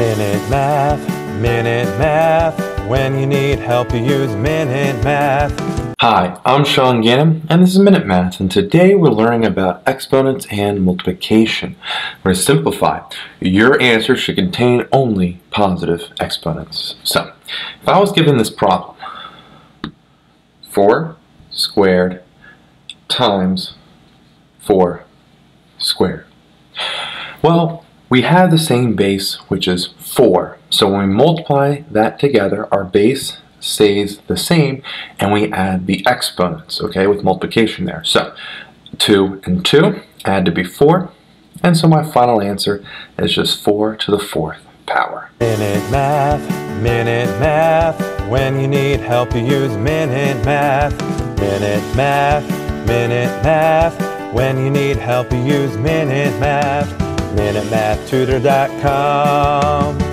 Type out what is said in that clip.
Minute Math, Minute Math. When you need help, you use Minute Math. Hi, I'm Sean Gannon, and this is Minute Math, and today we're learning about exponents and multiplication. We're going to simplify. Your answer should contain only positive exponents. So, if I was given this problem, 4 squared times 4 squared. Well, we have the same base, which is 4. So when we multiply that together, our base stays the same, and we add the exponents, okay, with multiplication there. So 2 and 2 add to be 4, and so my final answer is just 4 to the fourth power. Minute Math, Minute Math. When you need help, you use Minute Math. Minute Math, Minute Math. When you need help, you use Minute Math. MinuteMathTutor.com.